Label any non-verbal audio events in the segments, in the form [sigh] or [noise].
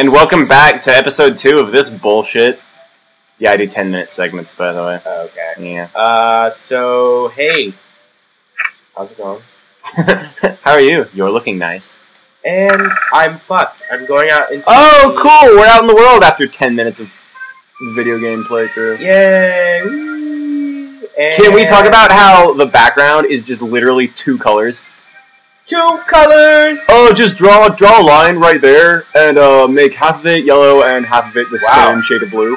And welcome back to episode two of this bullshit. Yeah, I do 10 minute segments, by the way. Okay. Yeah. Uh, so hey, how's it going? [laughs] How are you? You're looking nice. And I'm fucked. I'm going out into. Oh, the- cool! We're out in the world after 10 minutes of video game playthrough. Yay! woo. Can we talk about how the background is just literally two colors? Two colors? Oh, just draw draw a line right there and uh, make half of it yellow and half of it the Wow. same shade of blue.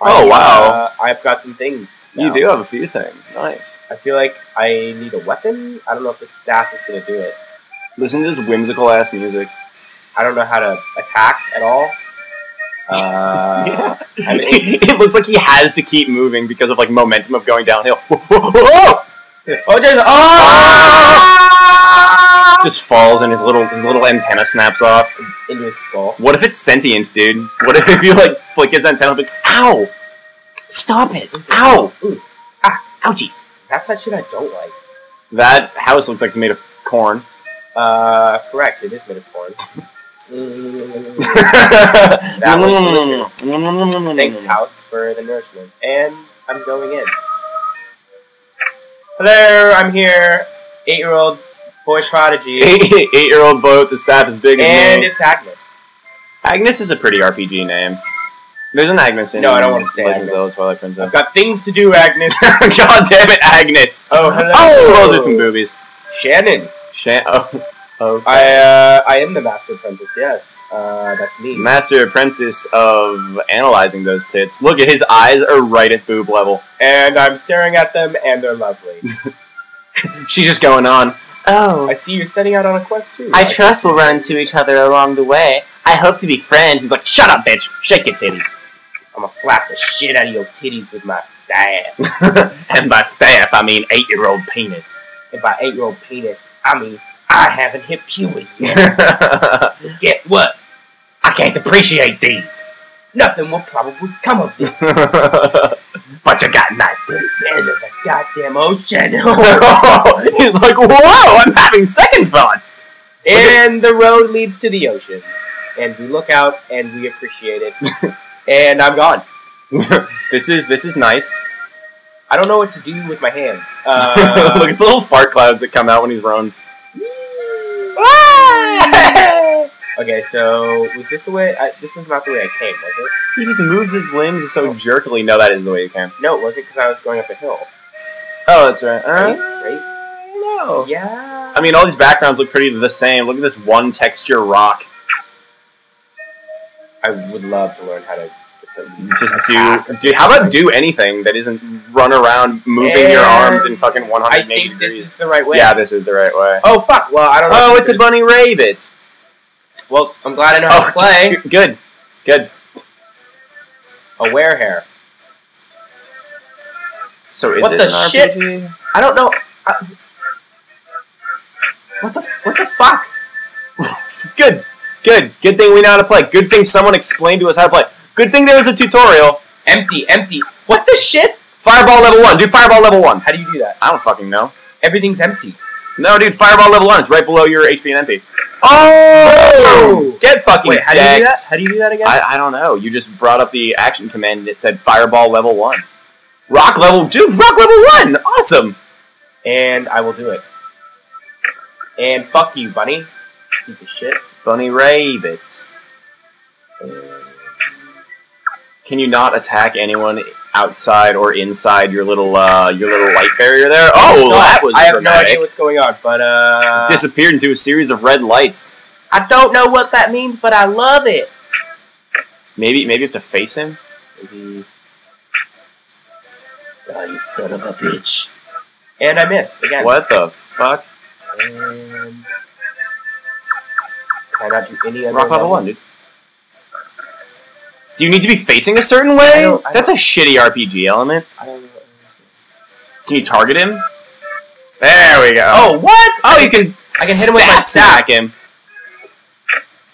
Oh, I, wow. Uh, I've got some things. You do have a few things. Nice. I feel like I need a weapon. I don't know if the staff is gonna do it. Listen to this whimsical ass music. I don't know how to attack at all. Uh, yeah. I mean- it looks like he has to keep moving because of like momentum of going downhill. Oh, there's oh! Just falls and his little his little antenna snaps off. into his skull. What if it's sentient, dude? What if, if you like flick his antenna? But ow! Stop it! Ow! Ooh, Ouchie! that's that shit I don't like. That house looks like it's made of corn. Uh, correct. It is made of corn. Mm. [laughs] that was Thanks, house, for the nourishment. And I'm going in. Hello, I'm here. Eight-year-old boy prodigy. [laughs] Eight, year old boy with the staff as big as and me. it's Agnes. Agnes is a pretty RPG name. There's an Agnes in No, I don't wanna say Legend Agnes. Twilight Princess. I've got things to do, Agnes. [laughs] God damn it, Agnes! oh, hello. Oh, are some boobies. Shannon. Shan- oh, [laughs] oh. I, uh, I am the Master Apprentice, yes. Uh, that's me. Master apprentice of analyzing those tits. Look at his eyes are right at boob level. and I'm staring at them, and they're lovely. She's just going on. Oh, I see you're setting out on a quest, too. I trust we'll run into each other along the way. I hope to be friends. He's like, shut up, bitch. Shake your titties. I'm gonna flap the shit out of your titties with my staff. [laughs] and by staff, I mean eight-year-old penis. And by eight-year-old penis, I mean I haven't hit puberty yet. [laughs] Guess what? I can't appreciate these. Nothing will probably come of this. [laughs] but you got nice titties, There's a goddamn ocean. [laughs] [laughs] He's like, whoa, I'm having second thoughts. and the road leads to the ocean. And we look out and we appreciate it. and I'm gone. this is this is nice. I don't know what to do with my hands. Look Uh, at the little fart clouds that come out when he runs. Okay, so was this the way? I, this was not the way I came, was it? He just moves his limbs so jerkily. No, that is the way you came. No, it wasn't because I was going up a hill. Oh, that's right. Right? Uh, right? no. Yeah. I mean, all these backgrounds look pretty the same. Look at this one texture rock. I would love to learn how to just, at least Just attack. do, do. How about do anything that isn't run around moving your arms in fucking I 180 think this degrees? is the right way. Yeah, this is the right way. Oh fuck! Well, I don't know. Oh, it's a bunny rabbit. Well, I'm glad I know how Oh, to [laughs] play. Good, good. A Were Hare. So is What it the shit? RPG? I don't know. I, what the what the fuck? [laughs] Good, good, good thing we know how to play. Good thing someone explained to us how to play. Good thing there was a tutorial. Empty, empty. What the shit? Fireball level one. Do fireball level one. How do you do that? I don't fucking know. Everything's empty. No, dude, fireball level one. It's right below your HP and MP. Oh! oh! Get fucking Wait, how do you do that? How do you do that again? I, I don't know. You just brought up the action command and it said fireball level one. Rock level, dude, rock level one! Awesome! and I will do it. And fuck you, bunny. Piece of shit. Bunny rabbits. Can you not attack anyone outside or inside your little uh, your little light barrier there? Oh, No, that was I have no idea what's going on, but uh, Disappeared into a series of red lights. I don't know what that means, but I love it. Maybe maybe you have to face him. Maybe. God, you son of a bitch. And I missed again. What the fuck? And can I not do any other Rock level? one, dude. Do you need to be facing a certain I way? don't- I That's a shitty RPG element. I don't know. Can you target him? There we go. Oh, what? oh, you can. I can hit him with my smack him.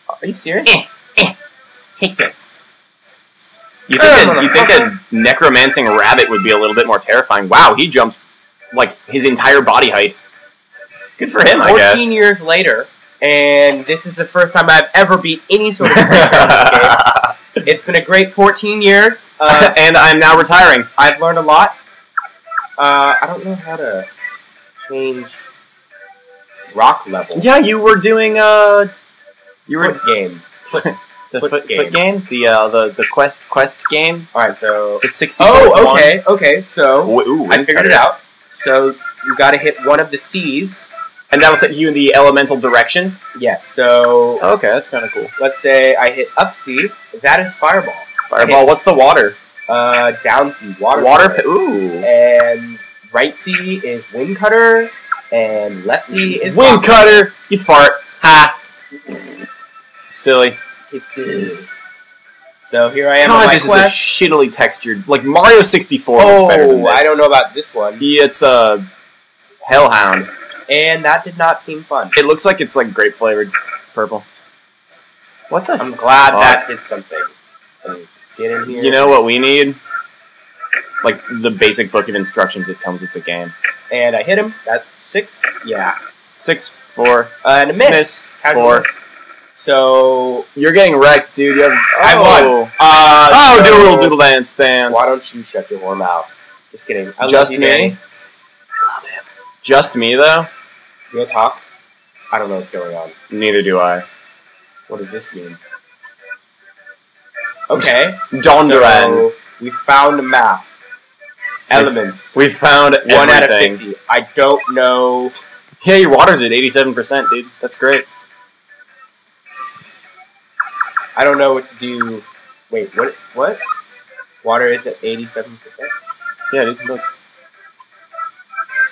Are you serious? Take this. You Uh, think, that, you think that necromancing rabbit would be a little bit more terrifying? Wow, he jumped like his entire body height. Good for him, I guess. 14 years later, and this is the first time I've ever beat any sort of [laughs] creature in this game. It's been a great 14 years. Uh, and I'm now retiring. I've learned a lot. Uh, I don't know how to change rock level. Yeah, you were doing uh, you were Foot game. the foot foot, game. foot game, the uh, the the quest quest game, All right, so the sixty. oh, okay, okay. So Ooh, I figured it out. So you got to hit one of the C's. And that'll take you in the elemental direction. Yes. So Okay, that's kind of cool. let's say I hit up C. That is fireball. Fireball. What's the water? Uh, down C. Water. Water. Ooh. And right C is wind cutter, and left C is Wind rock. cutter. You fart. Ha. Silly. So here I am on God, my this quest. is a shittily textured. Like Mario 64 looks better than oh. I don't know about this one. Yeah, it's a hellhound. And that did not seem fun. It looks like it's like grape flavored purple. What the? I'm glad fuck? that did something. Let me just get in here. You know what we need? Like the basic book of instructions that comes with the game. And I hit him. That's six. Yeah. Six, four, Uh, and a miss. miss, How'd four. So. You're getting wrecked, dude. You have. I oh. won. Uh, Oh, so- do a little doodle dance dance. Why don't you shut your whore mouth? Just kidding. I love Just you, me? Danny. Just me though? You wanna talk? I don't know what's going on. Neither do I. What does this mean? Okay. Dondoran. So we found a map. Elements. We found One out of everything. fifty. I don't know. Yeah, your water's at 87%, dude. That's great. I don't know what to do. Wait, what? What? Water is at eighty-seven percent. Yeah, dude. Look.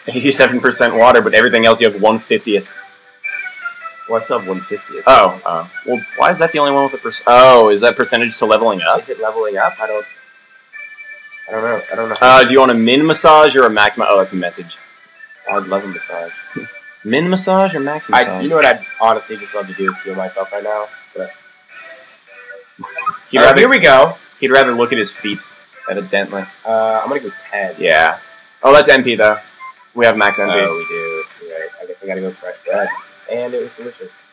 87% water, but everything else you have 150th. Well, I still have one fifty. Oh, oh. Well, why is that the only one with a percent? Oh, is that percentage to leveling up? Is it leveling up? I don't. I don't know. I don't know. Uh, do you want a min massage or a max? Ma- oh, that's a message. I'd love a massage. [laughs] Min massage or max massage? I, you know what I'd honestly just love to do is heal myself right now. But rather, here we go. he'd rather look at his feet, evidently. Uh, I'm gonna go ten. Yeah. Oh, that's MP though. We have max MP. Oh, we do. Right. I guess we gotta go fresh bread, and it was delicious.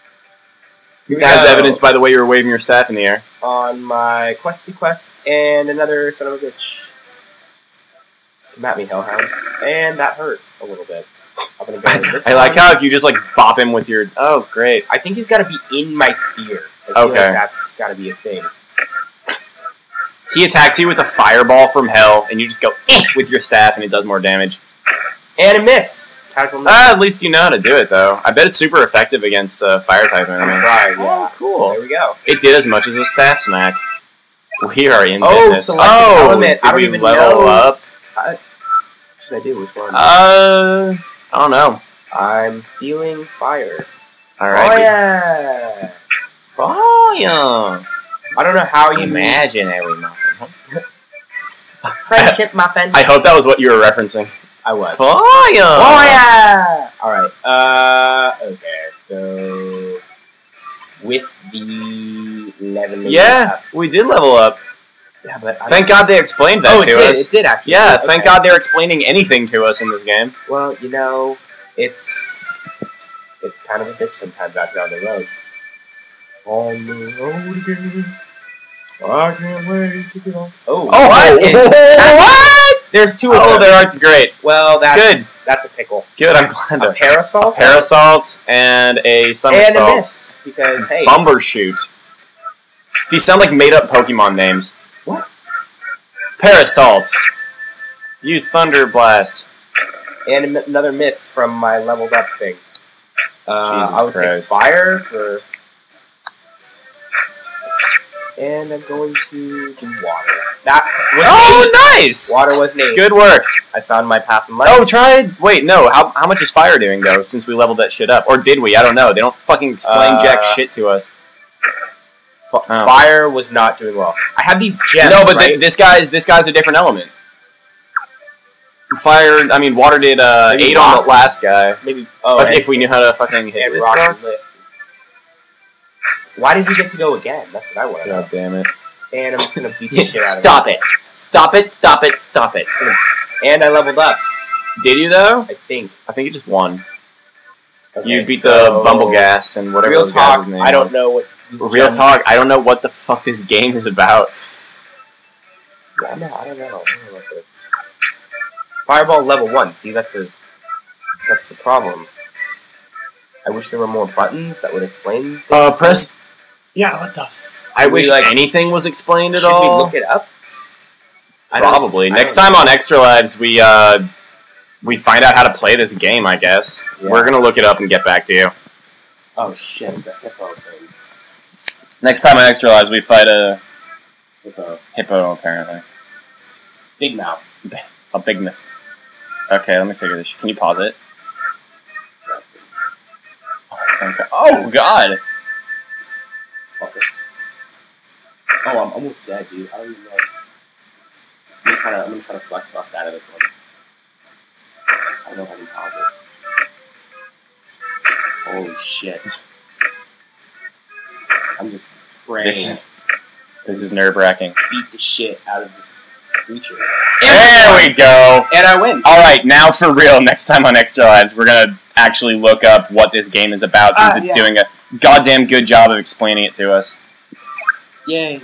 As go. evidenced by the way you were waving your staff in the air. on my questy quest, and another son of a bitch. Come at me, Hellhound. And that hurt a little bit. I'm gonna go [laughs] this I like how if you just like bop him with your. Oh, great. I think he's gotta be in my sphere. I Okay. like that's gotta be a thing. He attacks you with a fireball from hell, and you just go eh, with your staff, and it does more damage. And a miss! Miss. Ah, at least you know how to do it, though. I bet it's super effective against uh, fire type I'm enemies. trying, yeah. Oh, cool. There we go. It did as much as a staff smack. We are in Oh, business. selected oh, element. Did I don't we even level know. up? What should I do? Which one? Uh, I don't know. I'm feeling fire. All right. Oh, yeah! Fire. I don't know how you Imaginary muffin. [laughs] friendship muffin. I hope that was what you were referencing. I was. Fire. Oh yeah! Alright, uh, okay, so, with the leveling Yeah, up. we did level up. Yeah, but I Thank God they explained that Oh, it to did, us. it did actually. Yeah, Okay. thank God they're explaining anything to us in this game. Well, you know, it's, it's kind of a bitch sometimes out here on the road. On the road again. I can't wait to get on. Oh, Oh, what? [laughs] what? There's two of Oh, them. there aren't great. Well, that's Good. That's a pickle. Good, I'm glad A parasol. Parasalt and a and a miss because hey, Bumbershoot. These sound like made up Pokemon names. What? Parasalts. Use Thunder Blast. and an- another miss from my leveled up thing. Uh, I would take fire for, and I'm going to do water. That was Oh, eight. nice! Water was eight. Good work. I found my path in life. Oh, try. Wait, no. How, how much is fire doing though? Since we leveled that shit up, or did we? I don't know. They don't fucking explain Uh, jack shit to us. Oh. Fire was not doing well. I have these gems. no, but right? th- this guy's this guy's a different element. Fire. I mean, water did uh, Maybe eight on the last guy. maybe oh, But if we knew how to fucking hit rock. Why did you get to go again? That's what I want to know. God damn it! And I'm just gonna beat the [laughs] shit out of Stop it! Stop it! Stop it! Stop it! And I leveled up. Did you though? I think. I think you just won. you beat so- the Bumblegast and whatever Real those guys' talk. name I don't know what. Real talk. I don't know what the fuck this game is about. Yeah, I know. I don't know. I don't know what this. Fireball level one. See, that's a that's the problem. I wish there were more buttons that would explain. Things. Uh, press. Yeah, what the. I wish like- anything was explained at Should all. we look it up? I Probably. Next time know. on Extra Lives, we uh, we find out how to play this game. I guess Yeah. we're gonna look it up and get back to you. Oh shit! It's a hippo thing. Next time on Extra Lives, we fight a Hippo. hippo. Apparently, Big mouth. a big myth. Okay, let me figure this. Can you pause it? Okay. Oh God! Oh, I'm almost dead, dude. I don't even know. I'm gonna try to. I'm gonna try to flex bust out of this one. I don't know if I can pause it. Holy shit! I'm just praying. This is nerve wracking. beat the shit out of this creature. There we go. And I win. All right, now for real. Next time on Extra Lives, we're gonna actually look up what this game is about, since Ah, it's yeah. doing a goddamn good job of explaining it to us. Yay.